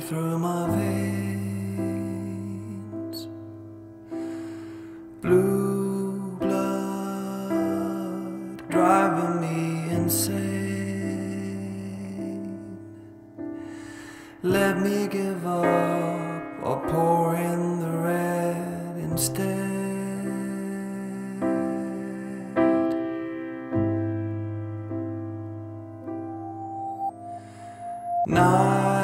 through my veins. Blue blood driving me insane. Let me give up or pour in the red instead. Night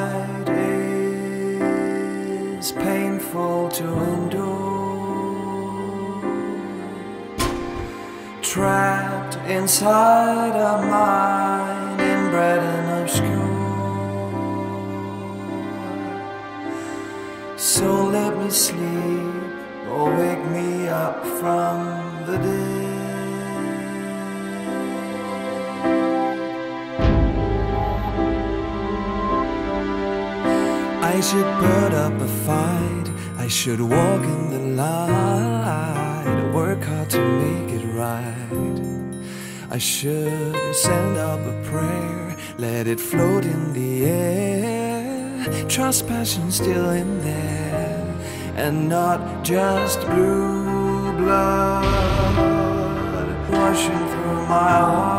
to endure. Trapped inside a mind inbred and obscure. So let me sleep or wake me up from the dead. I should put up a fight. I should walk in the light. Work hard to make it right. I should send up a prayer. Let it float in the air. Trust passion still in there. And not just blue blood washing through my heart.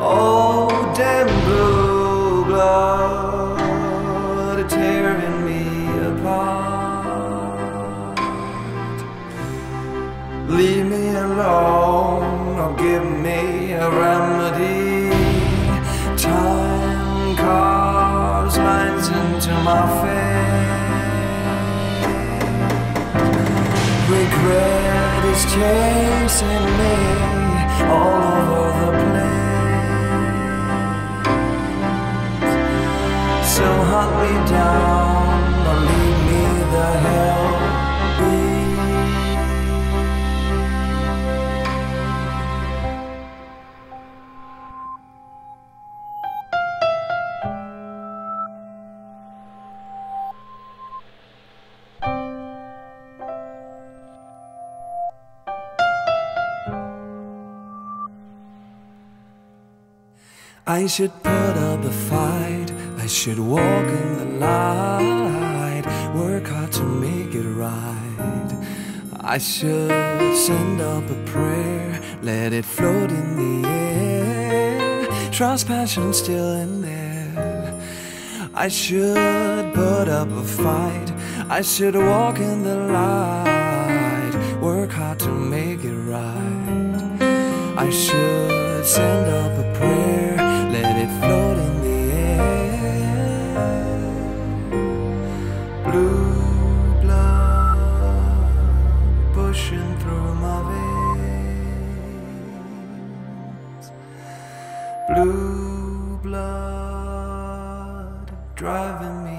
Oh, damn blue blood Leave me alone or give me a remedy. Time carves lines into my face. Regret is chasing me all over the place. I should put up a fight. I should walk in the light. Work hard to make it right. I should send up a prayer. Let it float in the air. Trust passion still in there. I should put up a fight. I should walk in the light. Work hard to make it right. I should send up coursing through my veins. Blue blood driving me.